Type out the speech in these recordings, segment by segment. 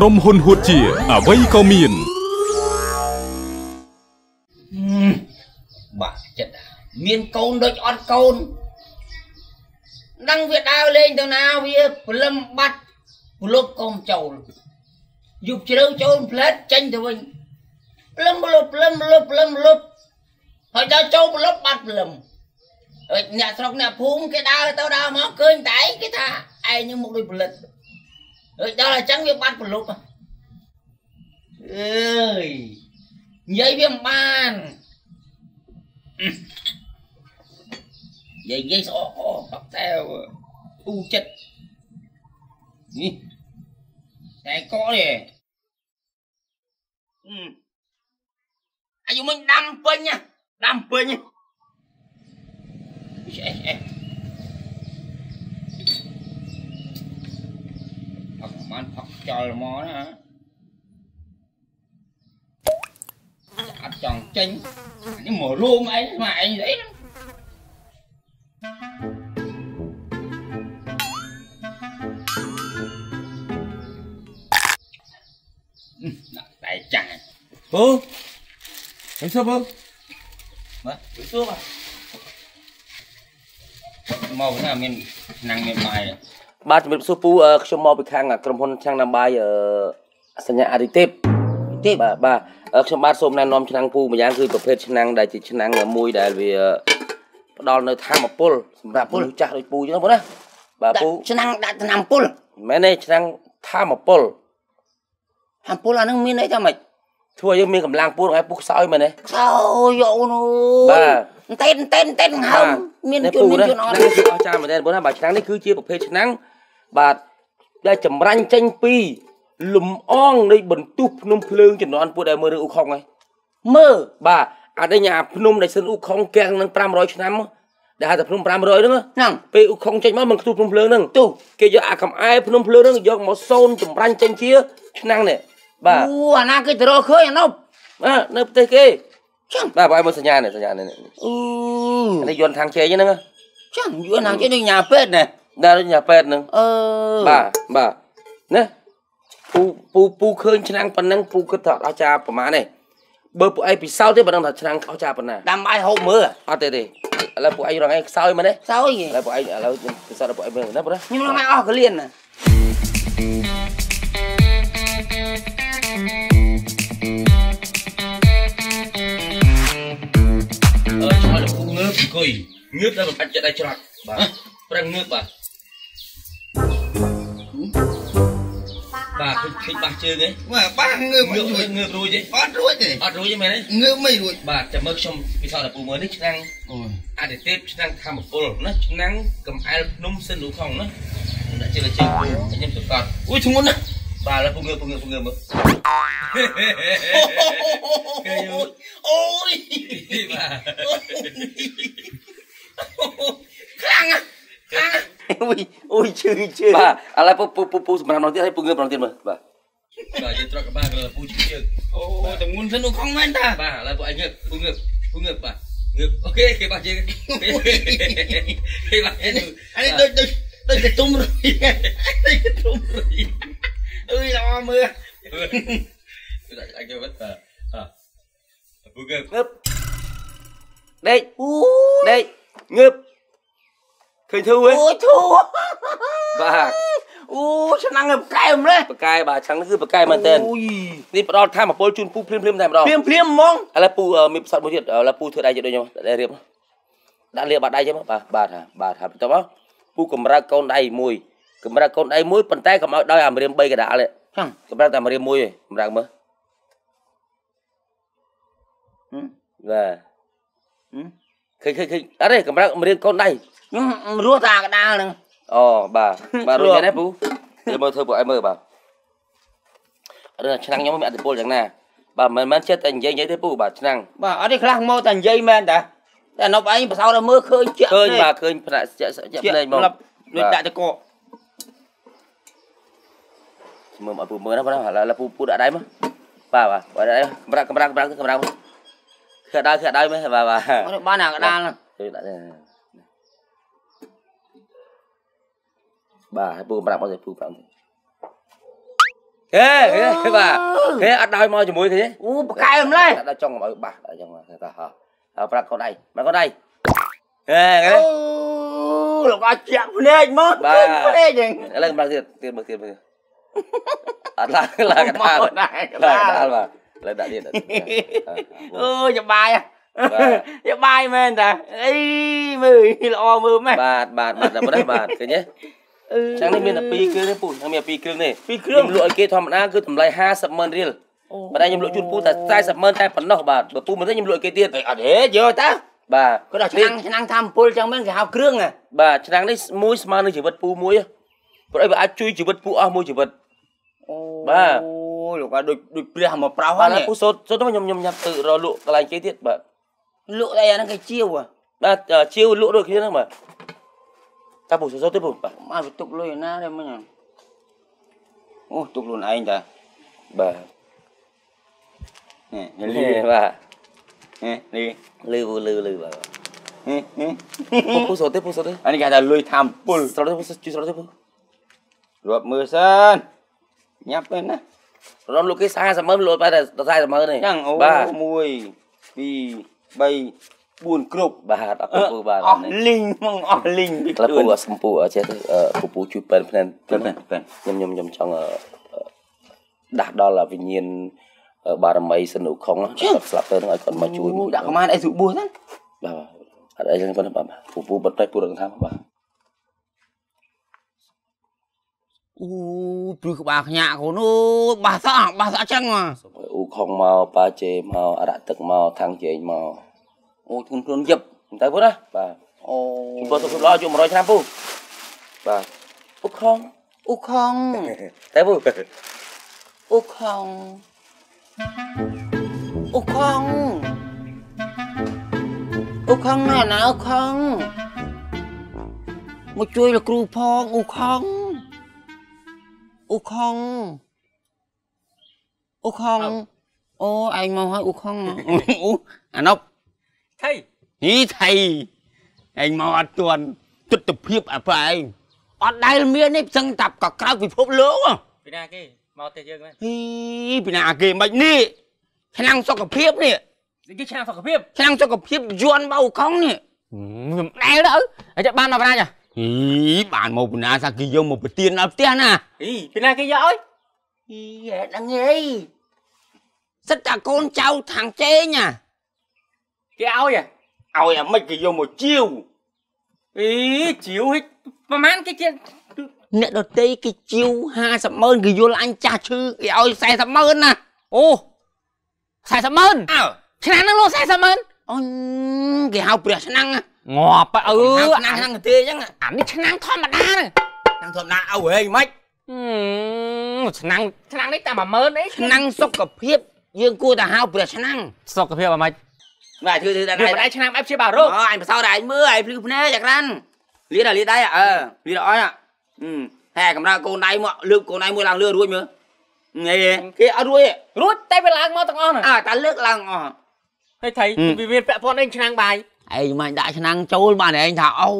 ក្រុមហ៊ុនហួតជាអ្វីក៏មានបាក់ចិត្តមានកូនដូចអត់កូនដឹងវាដើរលេងទៅណាវាព្រលឹមបាត់ព្រលប់កុំចូលយប់ជ្រៅចូលផ្លែតចេញទៅវិញព្រលឹមព្រលប់ព្រលឹមព្រលប់ព្រលឹមព្រលប់ហើយដល់ចូលព្រលប់បាត់ព្រលឹមហើយអ្នកស្រុកអ្នកភូមិគេដើរទៅដើរមកឃើញតែឯងគេថាឯងនឹងមកដូចផលិត ហើយដល់អញ្ចឹងវាបាត់ព្រលប់អើយនិយាយវាមិនបាន vậy dây sọ bắt theo u chết Nhi. Này có nè ừ. à dùng mình đâm pin nha đâm pin nha Ê, ê. Phật man Phật trời mò đó hả Anh chọn chân Anh mở luôn ấy mà anh đấy đó ដាក់តែចាស់ពូអីសួរពូបាទសួរបាទ មកណាមានឆ្នាំងមានបាយបាទជំរាបសួរពូអឺខ្ញុំមកពីខាងក្រុមហ៊ុនឆ្នាំងណាំបាយអឺសញ្ញាអាទិទេពទេពបាទបាទអឺខ្ញុំបាទសូមណែនាំឆ្នាំងពូម្យ៉ាងគឺប្រភេទឆ្នាំងដែលជាឆ្នាំងមួយដែលវាផ្ដល់នៅធម៌ពលសម្រាប់មនុស្សចាស់ដូចពូអញ្ចឹងណាពូណាបាទពូឆ្នាំងដាក់ឆ្នាំពុលមិនមែនទេឆ្នាំងធម៌ពលហាពុលអានឹងមានអីថាម៉េចធ្វើឲ្យយើងមានកម្លាំងពូឲ្យពូខ្សោយមែនទេខោយកអូនបាទ តេនតេនតេនហើមមានជនមានជនអត់នេះគឺអស្ចារ្យមែនទេបងណាបាទឆ្នាំងនេះគឺជាប្រភេទឆ្នាំងបាទដែលចម្រាញ់ចេញពីលំអងនៃបន្ទុះភ្នំភ្លើងជំនាន់ពួកដែលមើលរឿងអ៊ូខុងហើយមើលបាទអត់ទេអាភ្នំដែលសិនអ៊ូខុងកៀងនឹង500ឆ្នាំមកដែលហៅថាភ្នំ500ហ្នឹងណាហ្នឹងពេលអ៊ូខុងចេញមកមិនខ្ទុះភ្នំភ្លើងហ្នឹងទូគេយកអាកំអែភ្នំភ្លើងហ្នឹងយកមកសូនចម្រាញ់ចេញជាឆ្នាំងនេះបាទអូអាណាគេទៅរកឃើញអានោះបាទនៅប្រទេសគេ ចឹងបាទបើឲ្យមើលសញ្ញានេះសញ្ញានេះនេះអឺអានេះយន្តខាងជែងហ្នឹងណាចឹងយួនណាគេដូចញ៉ាពេទ្យណែដល់ដូចញាប៉ែតហ្នឹងអឺបាទបាទណាពូពូពូឃើញឆ្នាំងប៉ុណ្ណឹងពូគិតថាអស្ចារ្យប្រហែលទេបើពួកឯងពិសោធន៍ទេបើដឹងថាឆ្នាំងអស្ចារ្យប៉ុណ្ណាដាំបាយហូបមើលអត់ទេទេឥឡូវពួកឯងរងឯងខ្សោយមែនទេឥសោយឡូវពួកឯងឥឡូវខ្ញុំពិសោធន៍ដល់ពួកឯងមើលណាបងណាខ្ញុំរងឲ្យអស់កលៀនណា យងើបដល់បាច់ចិត្តឲ្យច្រត់បាទប្រឹងងើបបាទបាទឃើញឃើញបាសជើងឯងបាទបាងើបងើបរួចងើបរួចទេអត់រួចទេអត់រួចទេមែនទេងើបមិនរួចបាទចាំមើលខ្ញុំពិសោធន៍ដល់ពូមើលនេះឆ្នាំងអូយអតិទេពឆ្នាំងធម្មពលណាឆ្នាំងកំអែលភ្នំសិនរូខុងណាដាក់ជើងជើងពូខ្ញុំសង្កត់អូយធ្ងន់ណាស់បាទឥឡូវពូងើបពូងើបពូងើបមើល គេយូអូយបាទខ្លាំងណាស់ខ្លាំងណាស់អូយអូយជើងជើងបាទឥឡូវពូពូពូពូសម្រាប់ម្ដងទៀតឲ្យពូងើបម្ដងទៀតមើលបាទបាទយើងត្រកកបាក៏ពូជើងអូធ្ងន់សិននោះខំមែនតាបាទឥឡូវពូឲ្យងើបពូងើបពូងើបបាទងើបអូខេគេបាស់ជើងគេបាស់ជើងអានេះដូចដូចដូចកន្ទុំរុយដូចកន្ទុំរុយអើយល្អមើល ដាក់ឲ្យគេវត្តអើពូងើបងើបដេកអូដេកងើបឃើញធូរទេអូយធូបាទអូឆ្នាំងងើបកែមលេបកាយបាទឆាំងនេះគឺបកាយមែនតើអូយនេះផ្ដល់ថាមពលជូនពូភ្លាមភ្លាមតែម្ដងភ្លាមភ្លាមហ្មងឥឡូវពូអឺមានផ្សត់មួយទៀតឥឡូវពូធ្វើដៃ បដាក់លាបបាត់ដៃចឹងមកបាទបាទហាបាទហាបន្ទាប់មកពូកម្រើកកូនដៃមួយកម្រើកកូនដៃមួយប៉ុន្តែកុំឲ្យដោយអាម្រាម3កដាលទេចឹងកម្រើកតែម្រាមមួយទេកម្រើកមើលហឹមបាទហឹមឃើញឃើញឃើញអត់ទេកម្រើកម្រាមកូនដៃខ្ញុំរស់តាកដាលហ្នឹងអូបាទបាទរួចព្រោះមែនទេពូយើងមើលធ្វើពួកឯងមើលបាទអត់ឆ្នាំងខ្ញុំមានអត្តពលយ៉ាងណាបាទមិនមែនចិត្តតែនិយាយនិយាយទេពូបាទឆ្នាំងបាទអត់ទេខ្លះមកតែនិយាយមែនតាតែនៅឯងបសោតឲ្យមើលឃើញជាក់ឃើញភ្នែកបាទឃើញផ្នែកជាក់ជាក់ជាក់ភ្នែកមកស្លាប់ដូចដាក់តកកមើលមកពូមើលណាបងណាឥឡូវពូពូដាក់ដៃមកបាទបាទបាទដៃកម្រាក់កម្រាក់កម្រាក់កម្រាក់ខើដៃខើដៃមើលបាទបាទអត់បានអាកដាលហ្នឹងឃើញដាក់ដៃបាទហើយពូកម្រាក់ មកទៅពូប្រាំទៅហេហេបាទហេអត់ដោយមកជាមួយគ្នាអូបកែមឡេដល់ចង់ឲ្យបាសដល់ចង់ថាហៅប្រាប់កូនដៃប្រាប់កូនដៃហេគេអូលោកអាចជាក់ភ្នែកមកបាទភ្នែកហ្នឹងឥឡូ វម្ដងទៀតទៀតមើលទៀតមើលអត់ឡើងឡើងកណ្ដាលមកដែរកឡើងណ្ដាលកណ្ដាលបាទឥឡូវដាក់ទៀតអូយបាយហ៎បាទយបាយមែនតាអីមើលល្អមើលម៉េះបាទបាទបាទតែប៉ុណ្ណេះបាទឃើញទេអឺចឹងនេះមានតែ2គ្រឿងទេពូខ្ញុំមាន2គ្រឿងនេះពីរគ្រឿងខ្ញុំលក់ឲ្យគេធម្មតាគឺតម្លៃ50ម៉ឺនរៀលប៉ុន្តែខ្ញុំលក់ជូនពូតែ40ម៉ឺនតែប៉ុណ្ណោះបាទបើពូមិនទេខ្ញុំលក់ឲ្យគេទៀតអត់ហេយកតាបាទគាត់ដល់ឆ្នាំងឆ្នាំងថាមពលចឹងមែនគេហៅគ្រឿងហ៎បាទឆ្នាំងនេះមួយស្មើនឹងជីវិតពូមួយហ៎ព្រោះអីវាអាចជួយជីវិតពូអស់មួយជីវិតអូបាទ អូលោកអាដូចដូចព្រះមកប្រោសបាទហ្នឹងពូសូត្រសូត្រទៅខ្ញុំខ្ញុំញ៉ាំទៅរលក់កន្លែងគេទៀតបាទលក់អីអាហ្នឹងគេជាវហ៎បាទជាវលក់ដូចគ្នាហ្នឹងបាទតាពូសូត្រទៅពូបាទមកទៅទុកលុយឯណាដែរមិញហ៎អូទុកខ្លួនឯងតាបាទនេះលឺលីបាទនេះលីលឺពូលឺលឺបាទនេះនេះពូពូសូត្រទៅពូសូត្រទៅអានេះគេហៅថាលុយថាមពលសូត្រទៅពូជួយសូត្រទៅពូរាប់មើលសិនញ៉ាប់ទៅណា រំលក់គេ40ម៉ឺនលក់បែរតែ40ម៉ឺនទេចឹងអូបាទ1 2 3 4គ្រប់បាទអរគុណពូបាទអស់លីងហ្មងអស់លីងពីក្លឹបពូអត់សំពូអត់ចេះទេអឺពូពូជួយប៉ែនភ្នែនទៅទៅទៅខ្ញុំខ្ញុំខ្ញុំចង់អឺដាស់ដល់វិញ្ញាណអឺបារមីសិនុខុងគាត់ស្លាប់ទៅនឹងឲ្យគាត់មកជួយអូដាក់ប្រមាណអីសុបួសហ្នឹងបាទអត់អីចឹងប៉ុណ្ណឹងបាទពូពូបិទតែពូរកថាបាទ អូព្រឺក្បាលខ្ញាក់កូនអូយបាសអស់បាសអស់ចឹងហ៎សូមឲ្យអ៊ូខុងមកប៉ាជេមកអរៈទឹកមកថាំងជែងមកអូធុនខ្លួនយឹបទៅពូណាបាទអូពូសុខល្អជួប100ឆ្នាំពូបាទអ៊ូខុងអូខងទៅពូអូខងអូខងអូខងណាណាអូខងមកជួយលោកគ្រូផងអូខង អូខងអូខងអូឯងមកឲ្យអូខងអូអាណប់ថៃនេះថៃឯងមកអត់ទាន់ទស្សនភាពអប៉ឯងអត់ដែលមាននេះផ្សឹងតាប់ក៏ក្រៅពិភពលោកហ៎ពីណាគេមកទៅយើងមែនហីពីណាគេមិននេះឆ្នាំងសុខភាពនេះគេឆ្នាំសុខភាពឆ្នាំងសុខភាពយន់បៅខំនេះខ្ញុំដែលទៅហើយចាំបានមកប្រាចា ហីបានមកពីណាសាគេយកមកប្រទៀនដល់ផ្ទះណាអីពីណាគេយកឲ្យហីហេដឹងអីសិតតាកូនចៅខាងចេញណាគេឲ្យហ៎ឲ្យអាម៉េចគេយកមកជាវអីជីវហិចប្រហែលគេជាអ្នកដតីគេជាវ50ម៉ឺនគេយល់អញចាស់ឈឺគេឲ្យ40ម៉ឺនណាអូ40ម៉ឺនអើឆ្នាំហ្នឹងលោក40ម៉ឺនអញគេហៅព្រះឆ្នាំងណា ងាប់អឺឆ្នាំងឆ្នាំងទេអញ្ចឹងអានេះឆ្នាំធម្មតាហ្នឹងឆ្នាំងធម្មតាឲ្យហេម៉េចឆ្នាំឆ្នាំនេះតែ10000អីឆ្នាំងសុខភាពយើងគួរតែហៅព្រះឆ្នាំងសុខភាពអ្ម៉េចបាទធ្វើធ្វើតែវាដៃមិនដែរឆ្នាំអែបជាបារោគអូអញបសោតឯងមើលឯងភ្លឺភ្នែកចាក្រាន់លាដលាដៃអើលាដអយអឺហែកំដៅកូនដៃមកលើកកូនដៃមួយឡើងលើរួចមើលងេគេអត់រួចរួចតែវាឡើងមកទាំងអស់ហ្នឹងអើតែលើកឡើងអស់ហើយថៃវាមានពាក់ព័ន្ធអីឆ្នាំបាយ ឯងមិនដាក់ឆ្នាំងចូលបានឯងថាអូ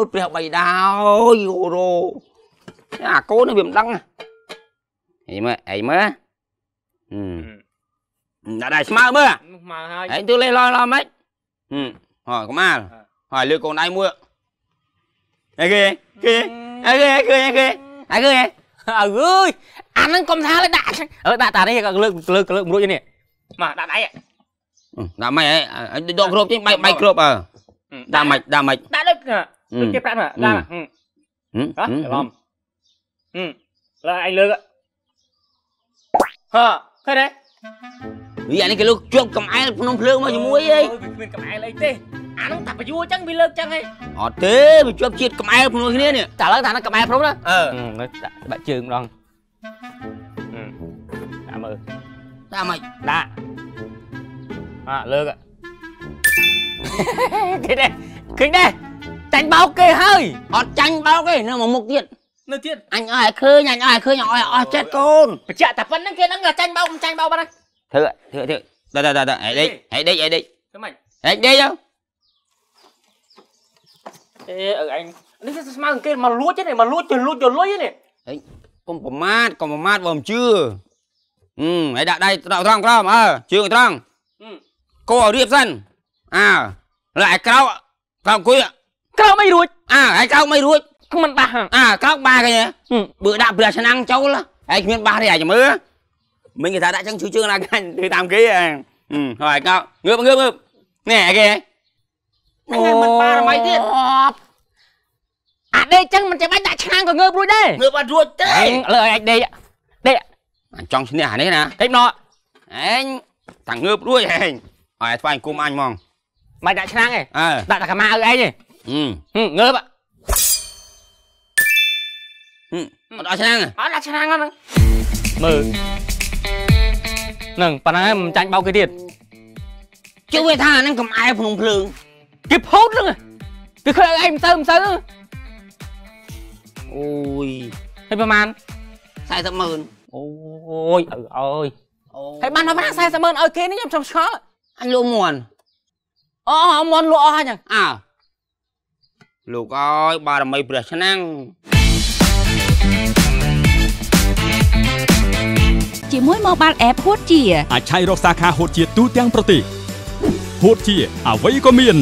យព្រះបៃតាអូយអូរ៉ូអាកូននេះវាមិនដឹងអីមើលអីមើលដាក់ដៃស្មើមើលមកហើយឯងទៅលេះឡឡម៉េចហឹមហើយកុមារហើយលើកកូនដៃមួយអីគេគេអីគេគេគេអីគេអើអើយអាហ្នឹងកុំថាលើដាក់អើដាក់តានេះក៏លើកលើកលើកមួយនេះមកដាក់ដៃ ដាក់ម៉េចអីដកគ្របចេញបែកបែកគ្របអើដាក់ម៉េចដាក់ម៉េចដាក់ដូចគេប្រាប់ដាក់ហឹមហ៎ឡំហឹមឡើយឯងលើកហ៎ឃើញទេវាអានេះគេលើកជាប់កំអែលភ្នំភ្លើងមកជាមួយអីវាគ្មានកំអែលអីទេអាហ្នឹងតែបញ្យួរចឹងវាលើកចឹងហីអត់ទេវាជាប់ជាតិកំអែលភ្នំគ្នានេះតែឡើយថាហ្នឹងកំអែលព្រំណាអឺដាក់បាក់ជើងម្ដងដាក់មើលដាក់ម៉េចដាក់ អើលើកគេដែរឃើញដែរចាញ់បោកគេហើយអត់ចាញ់បោកទេនៅមកមុខទៀតនៅទៀតអញអស់ឲ្យឃើញអញអស់ឲ្យឃើញអស់ឲ្យអស់ចិត្តកូនបញ្ជាក់តែប៉ុណ្្នឹងគេហ្នឹងចាញ់បោកមិនចាញ់បោកបាត់ហើយធ្វើធ្វើធ្វើដាក់ដាក់ គោឲ្យរៀបសិនអើលើឯក្រោកក្រោកអង្គុយក្រោកមិនរួចអើឯក្រោកមិនរួចមិនបាសអើក្រោកបាសគេបើដាក់ព្រះឆ្នាំងចូលឯគ្មានបាសទេឯចាំមើលមិញគេថាដាក់ចឹងជឿជឿណាកាញ់ធ្វើតាមគេហើយកោងើបងើបងើបនេះគេអូមិនបារមីទៀតអាដេកចឹងមិនចាំបាច់ដាក់ឆ្នាំងក៏ងើបរួចដែរងើបអត់រួចទេលើឲ្យអាចដេកដេកអញចង់ឈ្នះអានេះណាដេកណោះឯងតាំងើបរួចឯង ឲ្យស្វែងគុំអញហ្មងមិនដាក់ឆ្នាំងទេអើដាក់តែកម្មាឲ្យឯងទេហឹមហឹមងើបអត់អត់ឆ្នាំងអត់ដាក់ឆ្នាំងហ្នឹងមើលនឹងប៉ណ្ណឹងមិនចាញ់បោកគេទៀតជឿវាថាអាហ្នឹងកំអែភ្នំភ្លើងគេផូតហ្នឹងគេឃើញឯងមិនទៅមិនទៅអូយហើយប្រហែល40ម៉ឺនអូយអើអើយហើយបានមកប្រាក់40ម៉ឺនឲ្យគេនេះខ្ញុំចង់ឆ្ងល់ អញលក់មួនអូមន់លក់អស់ហើយចឹងអើលោកអើយបារមីព្រះឆ្នាំងជាមួយ Mobile App ហួតជាអាចឆែករកសាខាហូតជាទូទាំងប្រទេសហូតជាអ្វីក៏មាន